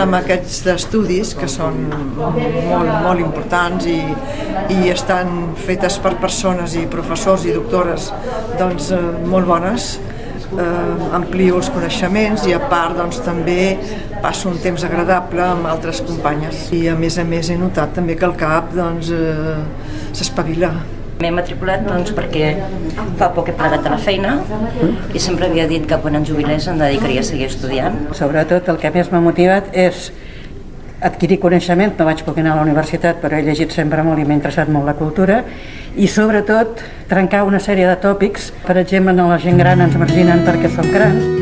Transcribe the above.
amb aquests estudis que són molt, molt importants i, i estan fetes per persones i professors i doctores doncs, eh, molt bones. Eh, amplio els coneixements i a part doncs, també passo un temps agradable amb altres companyes. I a més a més he notat també que el cap doncs, eh, s'espavila M'he matriculat doncs, perquè fa poc he plegat a la feina i sempre havia dit que quan em jubilés em dedicaria a seguir estudiant. Sobretot el que més m'ha motivat és adquirir coneixement, no vaig poder anar a la universitat però he llegit sempre molt i m'ha interessat molt la cultura. I sobretot trencar una sèrie de tòpics, per exemple a la gent gran ens marginen perquè som grans